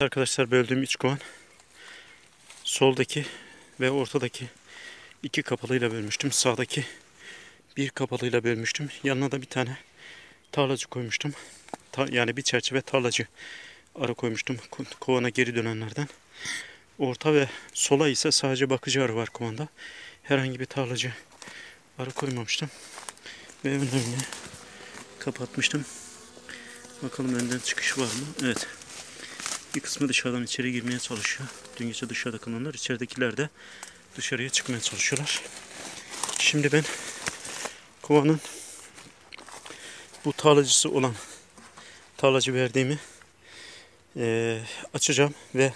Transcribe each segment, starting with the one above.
Arkadaşlar böldüğüm iç kovan soldaki ve ortadaki iki kapalıyla bölmüştüm. Sağdaki bir kapalıyla bölmüştüm. Yanına da bir tane tarlacı koymuştum. Ta- yani bir çerçeve tarlacı arı koymuştum ko- kovana geri dönenlerden. Orta ve sola ise sadece bakıcı arı var kovanda. Herhangi bir tarlacı arı koymamıştım. Ve önlerini kapatmıştım. Bakalım önden çıkış var mı? Evet. Bir kısmı dışarıdan içeri girmeye çalışıyor. Dün gece dışarıda kalanlar, içeridekiler de dışarıya çıkmaya çalışıyorlar. Şimdi ben kovanın bu tarlacısı olan tarlacı verdiğimi eee, açacağım ve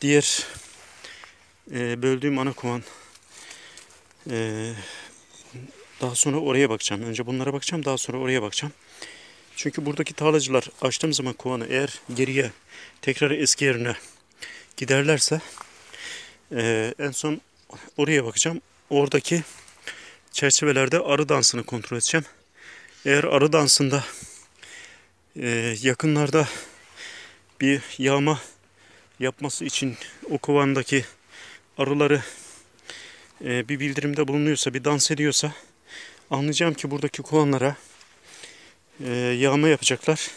diğer eee, böldüğüm ana kovan eee, daha sonra oraya bakacağım. Önce bunlara bakacağım, daha sonra oraya bakacağım. Çünkü buradaki tarlacılar açtığım zaman kovanı eğer geriye tekrar eski yerine giderlerse eee, en son oraya bakacağım. Oradaki çerçevelerde arı dansını kontrol edeceğim. Eğer arı dansında eee, yakınlarda bir yağma yapması için o kovandaki arıları eee, bir bildirimde bulunuyorsa, bir dans ediyorsa anlayacağım ki buradaki kovanlara e, yağma yapacaklar.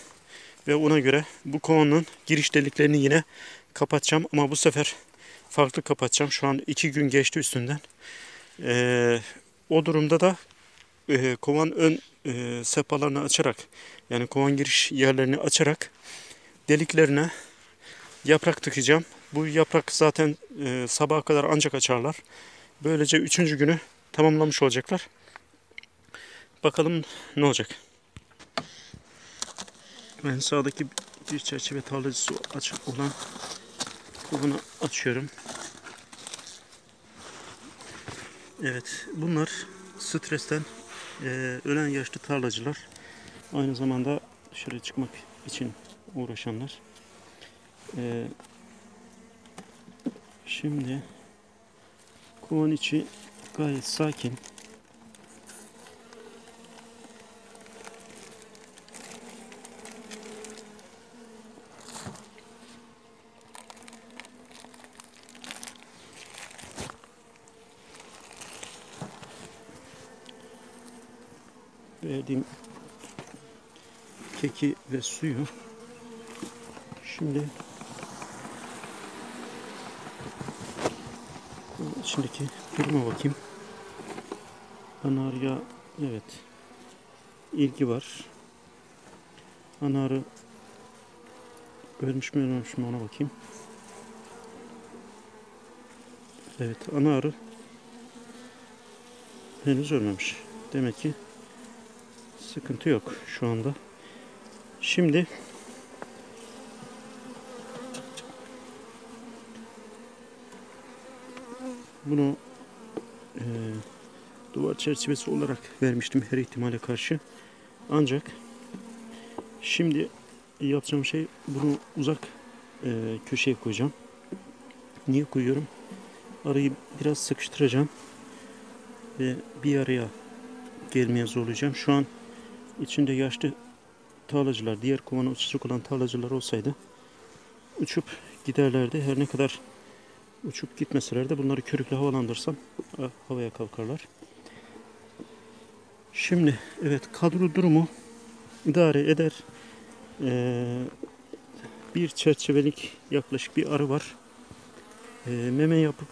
Ve ona göre bu kovanın giriş deliklerini yine kapatacağım. Ama bu sefer farklı kapatacağım. Şu an iki gün geçti üstünden. E, o durumda da e, kovan ön e, sepalarını açarak yani kovan giriş yerlerini açarak deliklerine yaprak tıkayacağım. Bu yaprak zaten e, sabaha kadar ancak açarlar. Böylece üçüncü günü tamamlamış olacaklar. Bakalım ne olacak. Ben sağdaki bir çerçeve tarlacısı açık olan kovanı açıyorum. Evet, bunlar stresten eee, ölen yaşlı tarlacılar. Aynı zamanda dışarı çıkmak için uğraşanlar. Eee, şimdi kovan içi gayet sakin. Verdiğim keki ve suyu şimdi içindeki duruma bakayım. Anarya evet ilgi var. Anarı ölmüş mü ölmemiş mi ona bakayım. Evet ana arı henüz ölmemiş. Demek ki Sıkıntı yok şu anda. Şimdi bunu e, duvar çerçevesi olarak vermiştim her ihtimale karşı. Ancak şimdi yapacağım şey bunu uzak e, köşeye koyacağım. Niye koyuyorum? Arayı biraz sıkıştıracağım ve bir araya gelmeye zorlayacağım. Şu an içinde yaşlı tarlacılar, diğer kovana uçacak olan tarlacılar olsaydı uçup giderlerdi. Her ne kadar uçup gitmeseler de bunları körükle havalandırsam ha- havaya kalkarlar. Şimdi evet kadro durumu idare eder. Ee, bir çerçevelik yaklaşık bir arı var. Ee, meme yapıp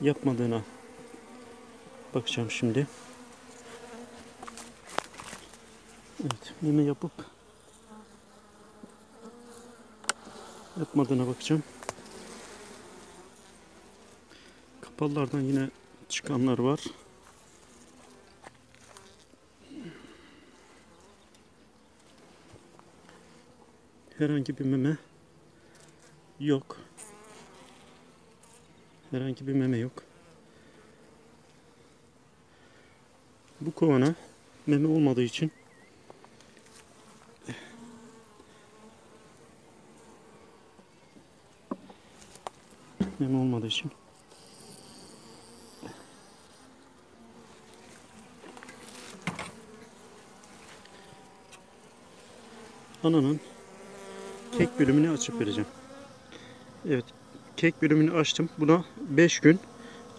yapmadığına bakacağım şimdi. Evet, meme yapıp yapmadığına bakacağım. Kapalılardan yine çıkanlar var. Herhangi bir meme yok. Herhangi bir meme yok. Bu kovana meme olmadığı için meme olmadığı için ananın kek bölümünü açıp vereceğim. Evet kek bölümünü açtım. Buna 5 gün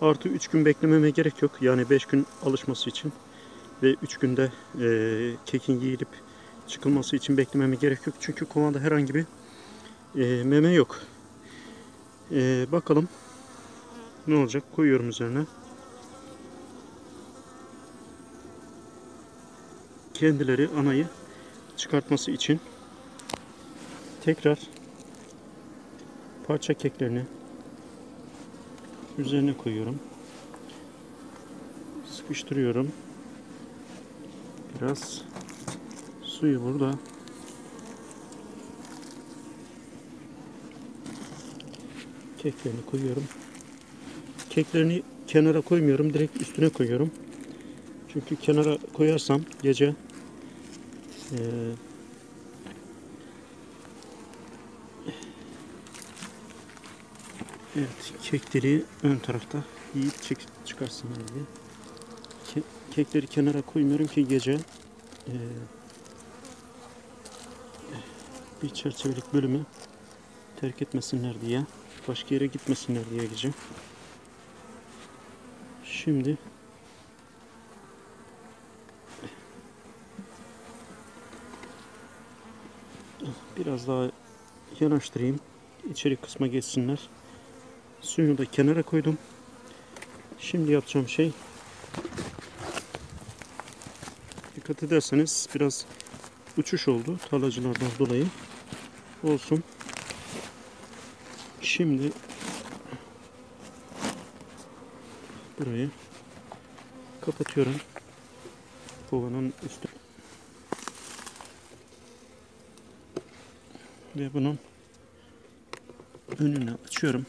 artı 3 gün beklememe gerek yok. Yani 5 gün alışması için ve 3 günde e, kekin yiyilip çıkılması için beklememe gerek yok. Çünkü kovanda herhangi bir e, meme yok. E, bakalım ne olacak? Koyuyorum üzerine. Kendileri anayı çıkartması için tekrar parça keklerini üzerine koyuyorum. Sıkıştırıyorum. Biraz suyu burada. Keklerini koyuyorum. Keklerini kenara koymuyorum. Direkt üstüne koyuyorum. Çünkü kenara koyarsam gece eee Evet, kekleri ön tarafta yiyip çek, çıkarsınlar diye. Ke, kekleri kenara koymuyorum ki gece eee, bir çerçevelik bölümü terk etmesinler diye. Başka yere gitmesinler diye gece. Şimdi biraz daha yanaştırayım. İçeri kısma geçsinler. Suyunu da kenara koydum. Şimdi yapacağım şey dikkat ederseniz biraz uçuş oldu talacılardan dolayı. Olsun. Şimdi burayı kapatıyorum. Kovanın üstü. Ve bunun önünü açıyorum.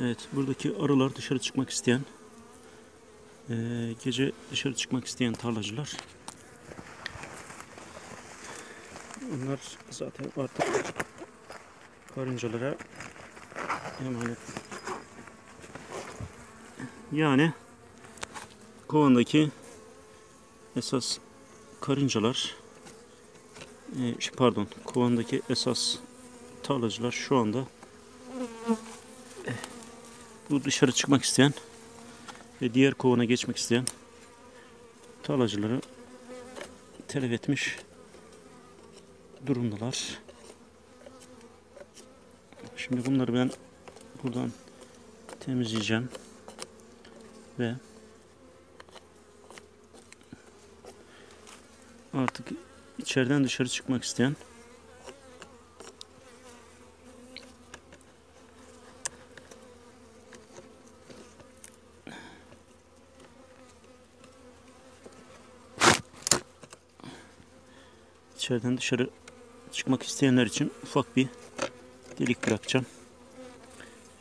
Evet, buradaki arılar dışarı çıkmak isteyen, eee, gece dışarı çıkmak isteyen tarlacılar. Onlar zaten artık karıncalara emanet. Yani kovandaki esas karıncalar, şey, pardon, kovandaki esas tarlacılar şu anda bu dışarı çıkmak isteyen ve diğer kovana geçmek isteyen tarlacıları telef etmiş durumdalar. Şimdi bunları ben buradan temizleyeceğim ve artık içeriden dışarı çıkmak isteyen içeriden dışarı çıkmak isteyenler için ufak bir delik bırakacağım.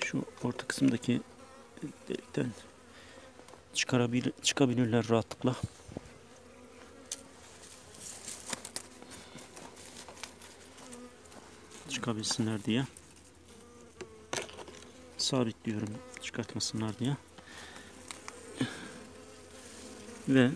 Şu orta kısımdaki delikten çıkarabilir, çıkabilirler rahatlıkla. Çıkabilsinler diye. Sabitliyorum çıkartmasınlar diye. Ve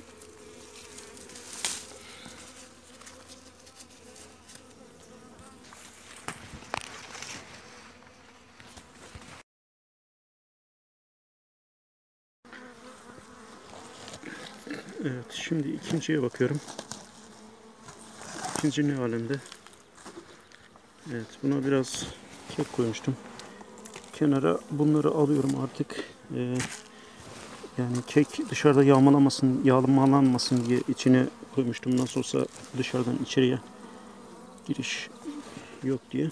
Evet, şimdi ikinciye bakıyorum. İkinci ne alemde? Evet, buna biraz kek koymuştum. Kenara bunları alıyorum artık. Ee, yani kek dışarıda yağmalamasın, yağmalanmasın diye içine koymuştum. Nasıl olsa dışarıdan içeriye giriş yok diye.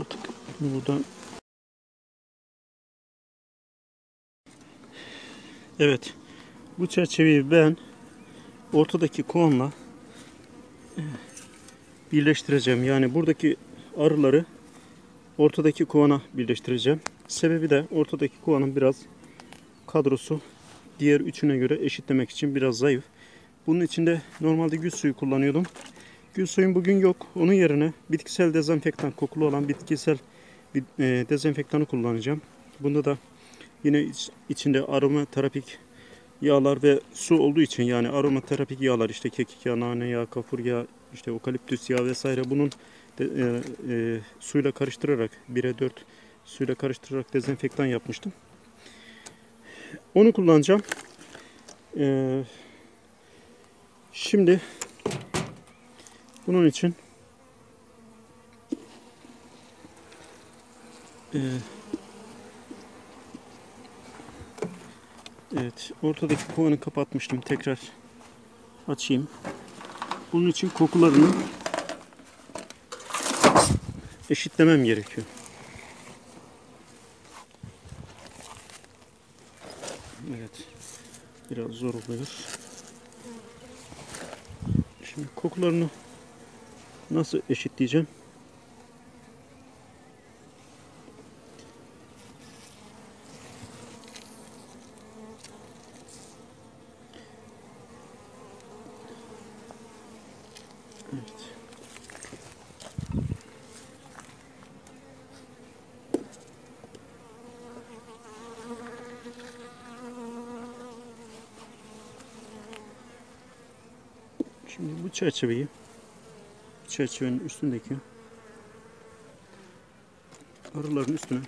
Artık buradan Evet. Bu çerçeveyi ben ortadaki kovanla eh, birleştireceğim. Yani buradaki arıları ortadaki kovana birleştireceğim. Sebebi de ortadaki kovanın biraz kadrosu diğer üçüne göre eşitlemek için biraz zayıf. Bunun için de normalde gül suyu kullanıyordum. Gül suyum bugün yok. Onun yerine bitkisel dezenfektan kokulu olan bitkisel bir, e, dezenfektanı kullanacağım. Bunda da Yine iç, içinde aroma terapik yağlar ve su olduğu için yani aromaterapik yağlar işte kekik yağı, nane yağı, kafur yağı, işte okaliptüs yağı vesaire bunun de, e, e, suyla karıştırarak 1'e 4 suyla karıştırarak dezenfektan yapmıştım. Onu kullanacağım. Ee, şimdi bunun için Ee, evet, ortadaki kovanı kapatmıştım. Tekrar açayım. Bunun için kokularını eşitlemem gerekiyor. Evet. Biraz zor oluyor. Şimdi kokularını nasıl eşitleyeceğim? Evet. Şimdi bu çerçeveyi çerçevenin üstündeki arıların üstüne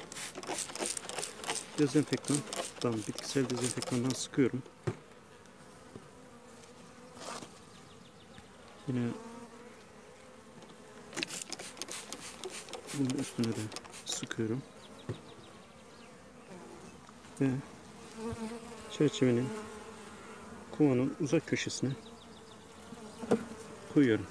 dezenfektan bitkisel dezenfektandan sıkıyorum. Yine bunun üstüne de sıkıyorum. Ve çerçevenin kovanın uzak köşesine koyuyorum.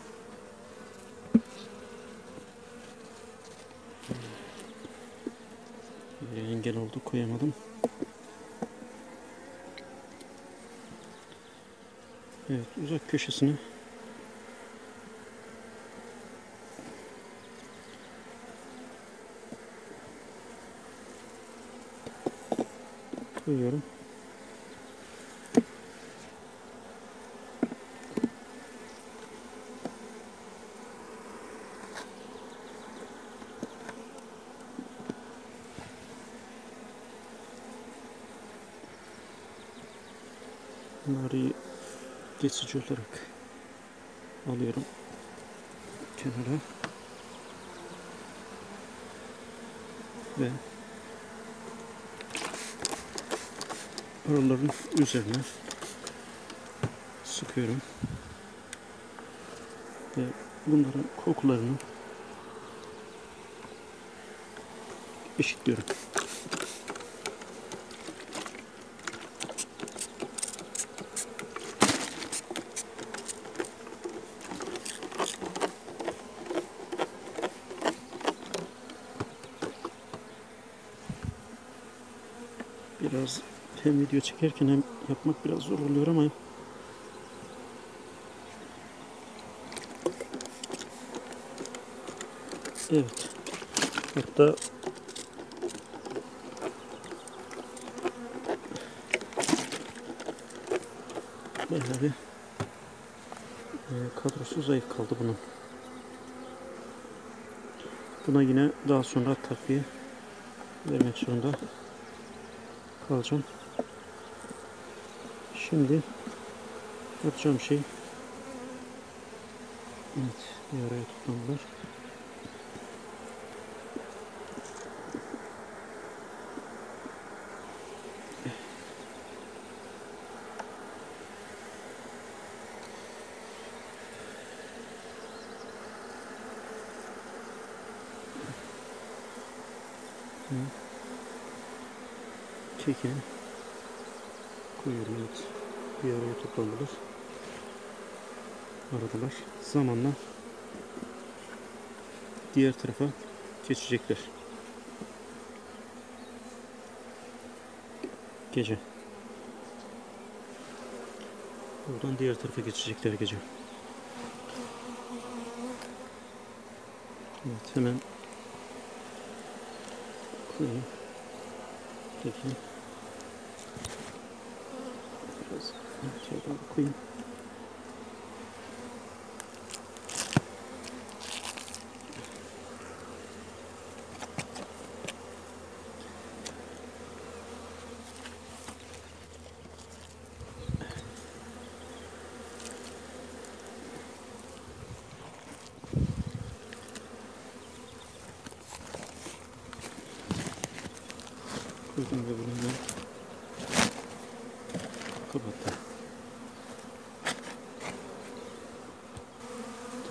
Bir engel oldu koyamadım. Evet uzak köşesine koyuyorum. Bunları geçici olarak alıyorum. Kenara. Ve araların üzerine sıkıyorum. Ve bunların kokularını eşitliyorum. Biraz hem video çekerken hem yapmak biraz zor oluyor ama Evet. Hatta bayağı bir e, kadrosu zayıf kaldı bunun. Buna yine daha sonra takviye vermek zorunda kalacağım. Şimdi yapacağım şey Evet, bir araya toplandılar. Çekin. Koyuyorum evet. Bir araya toplandılar. Aradılar. Zamanla diğer tarafa geçecekler. Gece. Buradan diğer tarafa geçecekler gece. Evet hemen koyayım. Peki. 제가 코인 그정도 그러면 그거 봤다.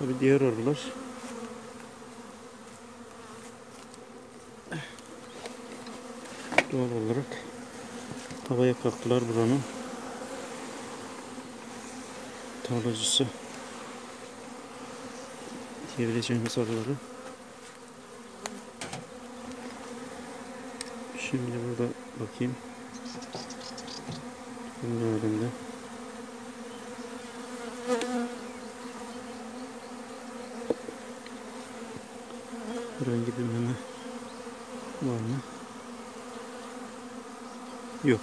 Tabi diğer arılar doğal olarak havaya kalktılar buranın tarlacısı diyebileceğimiz arıları. Şimdi burada bakayım. Ne alemde? Herhangi bir meme var mı? Yok.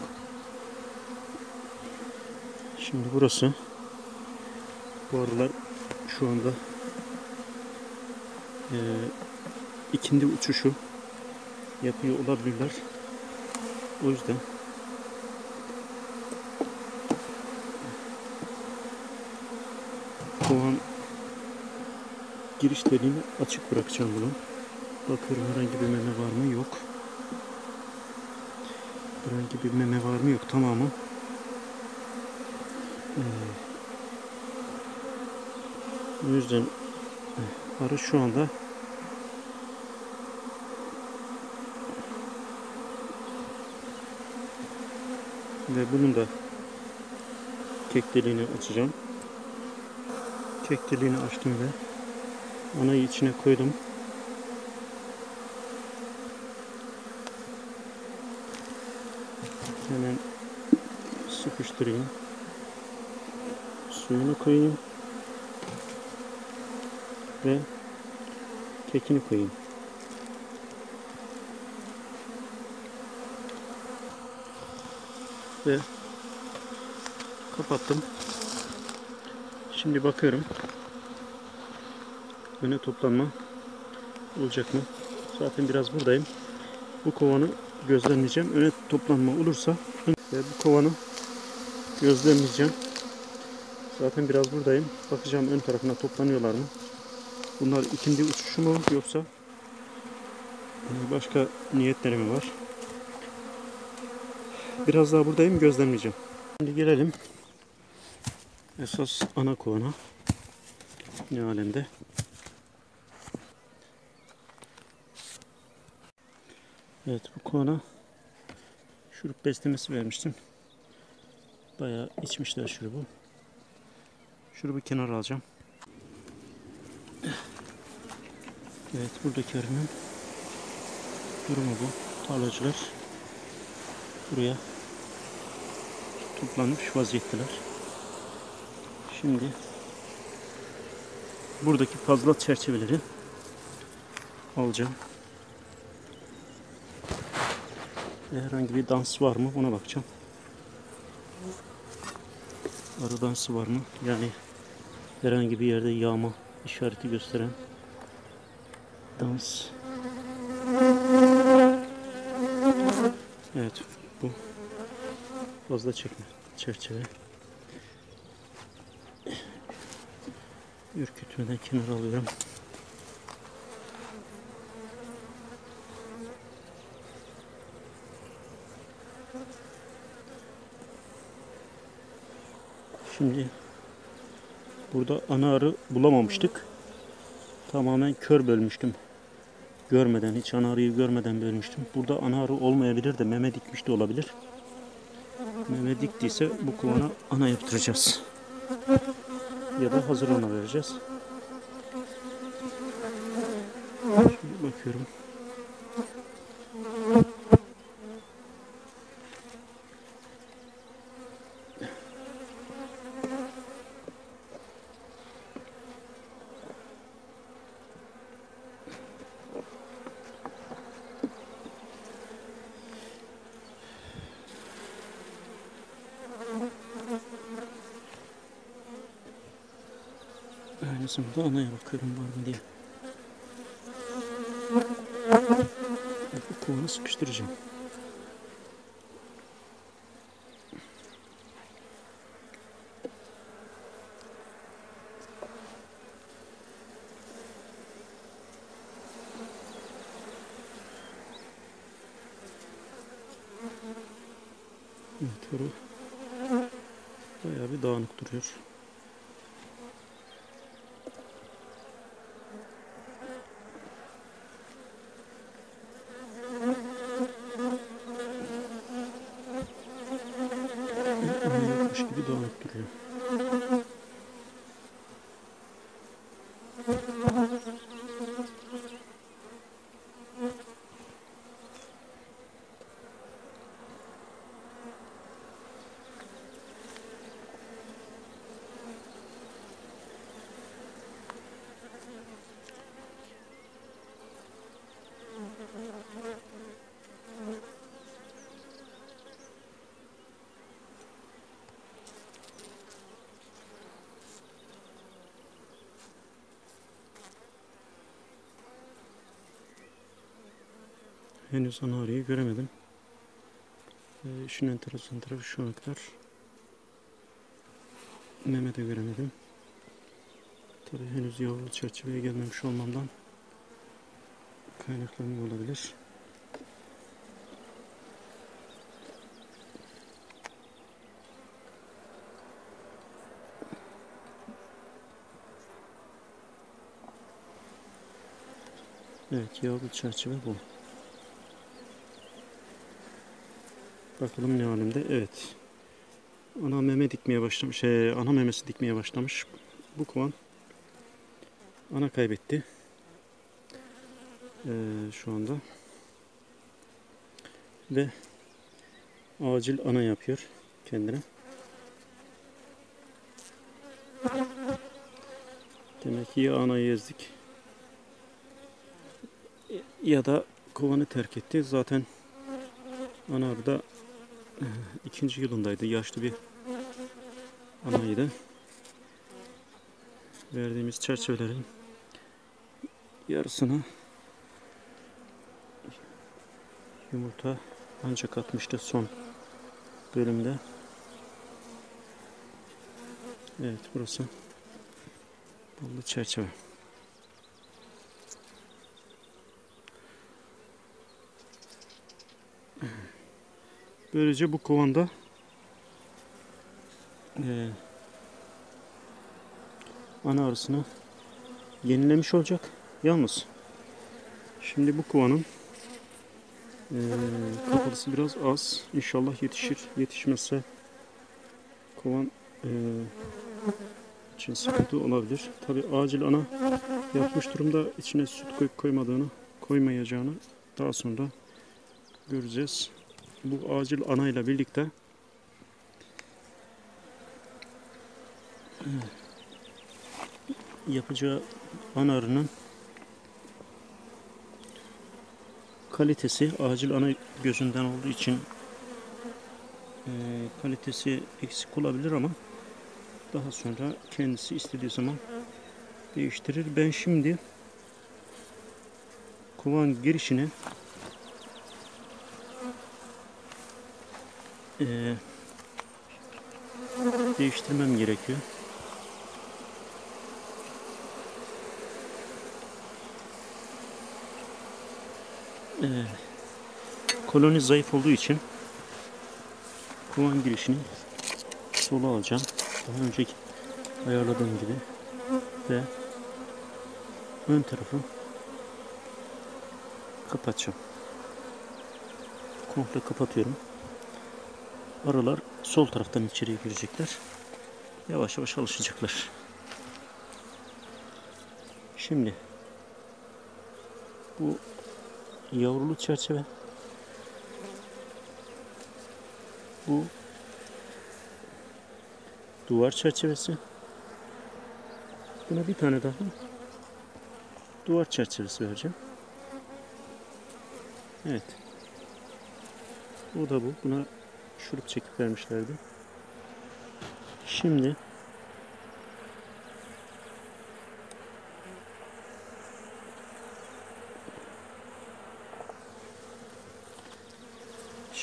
Şimdi burası bu arılar şu anda eee ikindi uçuşu yapıyor olabilirler. O yüzden kovan giriş deliğini açık bırakacağım bunu. Bakıyorum herhangi bir meme var mı? Yok. Herhangi bir meme var mı? Yok. Tamamı ee, o yüzden e, arı şu anda ve bunun da kek deliğini açacağım. Kek deliğini açtım ve anayı içine koydum. Hemen sıkıştırayım. Suyunu koyayım. Ve kekini koyayım. Ve kapattım. Şimdi bakıyorum. Öne toplanma olacak mı? Zaten biraz buradayım. Bu kovanı gözlemleyeceğim. Öne toplanma olursa bu kovanı gözlemleyeceğim. Zaten biraz buradayım. Bakacağım ön tarafına toplanıyorlar mı? Bunlar ikindi uçuşu mu yoksa başka niyetleri mi var? Biraz daha buradayım gözlemleyeceğim. Şimdi gelelim esas ana kovana. Ne alemde? Evet bu kovana şurup beslemesi vermiştim. Bayağı içmişler şurubu. Şurubu kenara alacağım. Evet buradaki arının durumu bu. Tarlacılar buraya toplanmış vaziyetteler. Şimdi buradaki fazla çerçeveleri alacağım. Ve herhangi bir dans var mı ona bakacağım. Arı dansı var mı? Yani herhangi bir yerde yağma işareti gösteren dans. Evet bu fazla çekme çerçeve. Ürkütmeden kenara alıyorum. Şimdi burada ana arı bulamamıştık. Tamamen kör bölmüştüm. Görmeden, hiç ana arıyı görmeden bölmüştüm. Burada ana arı olmayabilir de meme dikmiş de olabilir. Meme diktiyse bu kovana ana yaptıracağız. Ya da hazır ana vereceğiz. Şimdi bakıyorum. Da anaya bakıyorum var mı diye. Bu kovanı sıkıştıracağım. Evet, bayağı bir dağınık duruyor. Ana yokmuş gibi dağınık duruyor. Henüz ana arıyı göremedim. Ee, işin enteresan tarafı şu ana kadar meme de göremedim. Tabi henüz yavrulu çerçeveye gelmemiş olmamdan kaynaklanıyor olabilir. Evet yavru çerçeve bu. Bakalım ne alemde. Evet. Ana meme dikmeye başlamış. Şey, ana memesi dikmeye başlamış. Bu kovan ana kaybetti. Ee, şu anda. Ve acil ana yapıyor kendine. Demek ki ya anayı ezdik ya da kovanı terk etti. Zaten ana arıda ikinci yılındaydı. Yaşlı bir anaydı. Verdiğimiz çerçevelerin yarısını yumurta ancak atmıştı son bölümde. Evet burası ballı çerçeve. Böylece bu kovanda e, ana arısını yenilemiş olacak. Yalnız şimdi bu kovanın e, kapalısı biraz az. İnşallah yetişir. Yetişmezse kovan e, için sıkıntı olabilir. Tabi acil ana yapmış durumda içine süt koyup koymadığını koymayacağını daha sonra göreceğiz bu acil ana ile birlikte yapacağı ana arının kalitesi acil ana gözünden olduğu için e, kalitesi eksik olabilir ama daha sonra kendisi istediği zaman değiştirir. Ben şimdi kovan girişine e, değiştirmem gerekiyor. E, koloni zayıf olduğu için kovan girişini sola alacağım. Daha önceki ayarladığım gibi ve ön tarafı kapatacağım. Komple kapatıyorum. Arılar sol taraftan içeriye girecekler. Yavaş yavaş alışacaklar. Şimdi bu yavrulu çerçeve bu duvar çerçevesi buna bir tane daha duvar çerçevesi vereceğim. Evet. Bu da bu. Buna şurup çekip vermişlerdi. Şimdi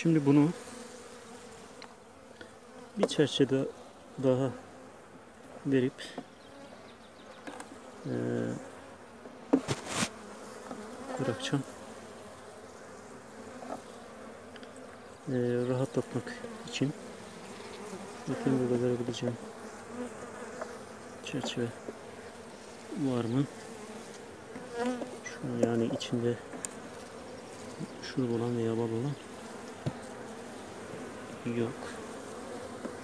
Şimdi bunu bir çerçeve daha verip e, bırakacağım. E, rahatlatmak için. Bakın burada görebileceğim çerçeve var mı? Şu yani içinde şurup olan veya bal olan yok.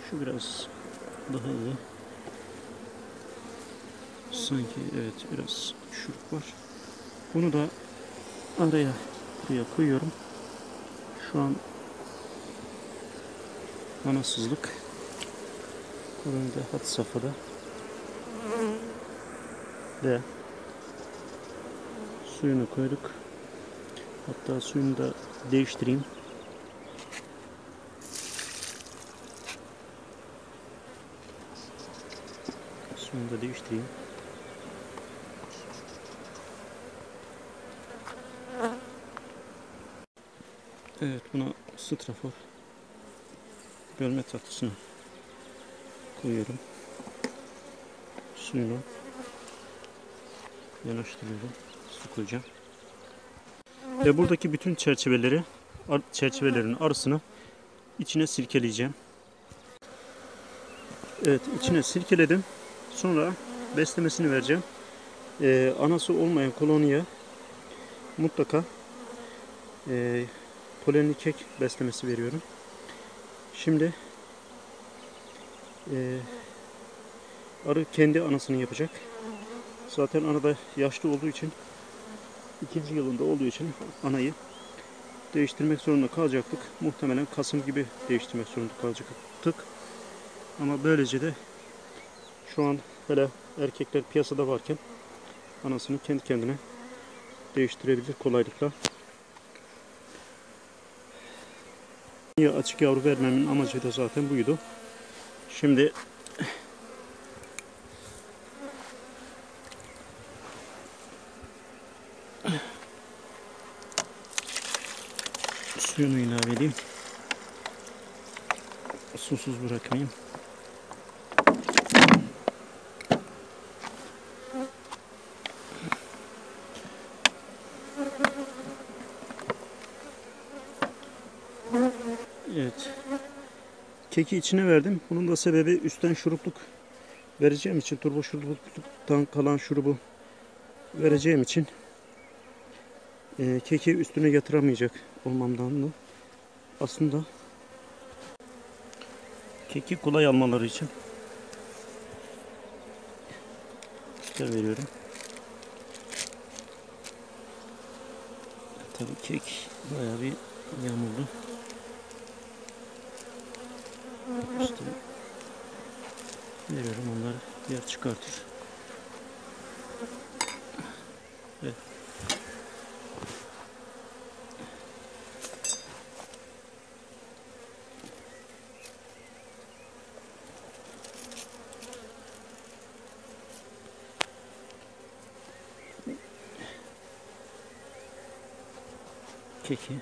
Şu biraz daha iyi. Sanki evet biraz şurup var. Bunu da araya buraya koyuyorum. Şu an anasızlık kolonide hat safhada ve suyunu koyduk. Hatta suyunu da değiştireyim. Suyunu da değiştireyim. Evet buna strafor bölme tatlısını koyuyorum. Suyunu yanaştırıyorum. Su koyacağım. Ve buradaki bütün çerçeveleri çerçevelerin arasını içine sirkeleyeceğim. Evet içine sirkeledim. Sonra beslemesini vereceğim. Ee, anası olmayan koloniye mutlaka e, polenli kek beslemesi veriyorum. Şimdi e, arı kendi anasını yapacak. Zaten arada yaşlı olduğu için ikinci yılında olduğu için anayı değiştirmek zorunda kalacaktık. Muhtemelen Kasım gibi değiştirmek zorunda kalacaktık. Ama böylece de şu an hele erkekler piyasada varken anasını kendi kendine değiştirebilir kolaylıkla. Ya açık yavru vermemin amacı da zaten buydu. Şimdi suyunu ilave edeyim. Susuz bırakmayayım. Evet. Keki içine verdim. Bunun da sebebi üstten şurupluk vereceğim için, turbo şurupluktan kalan şurubu vereceğim için e, keki üstüne yatıramayacak olmamdan da aslında keki kolay almaları için şeker veriyorum. Tabii kek bayağı bir yağmurlu. İşte veriyorum onları yer çıkartır. Evet. Keki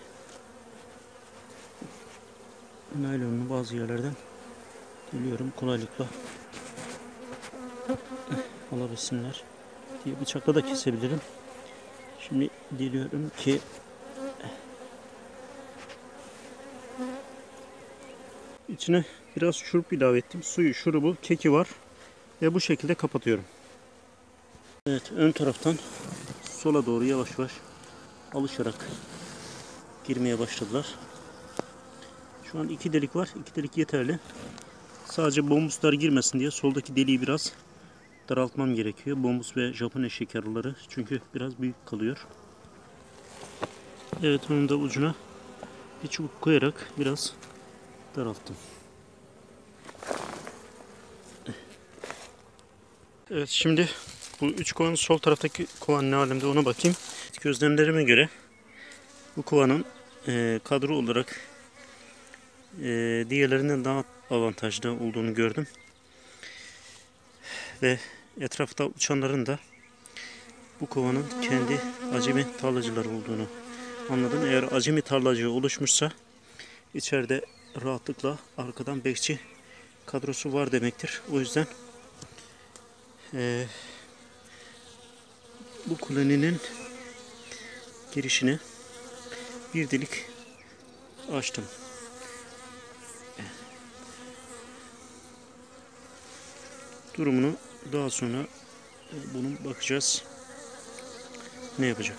naylonlu bazı yerlerden biliyorum kolaylıkla alabilsinler diye bıçakla da kesebilirim. Şimdi diliyorum ki içine biraz şurup ilave ettim. Suyu, şurubu, keki var ve bu şekilde kapatıyorum. Evet ön taraftan sola doğru yavaş yavaş alışarak girmeye başladılar. Şu an iki delik var. İki delik yeterli. Sadece bombuslar girmesin diye soldaki deliği biraz daraltmam gerekiyor. Bombus ve Japon eşek arıları. Çünkü biraz büyük kalıyor. Evet onun da ucuna bir çubuk koyarak biraz daralttım. Evet şimdi bu üç kovanın sol taraftaki kovan ne alemde ona bakayım. Gözlemlerime göre bu kovanın e, kadro olarak e, diğerlerinden daha avantajlı olduğunu gördüm. Ve etrafta uçanların da bu kovanın kendi acemi tarlacıları olduğunu anladım. Eğer acemi tarlacı oluşmuşsa içeride rahatlıkla arkadan bekçi kadrosu var demektir. O yüzden e, bu koloninin girişini bir delik açtım. Durumunu daha sonra e, bunun bakacağız. Ne yapacak?